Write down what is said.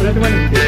ప్రతి మనిషి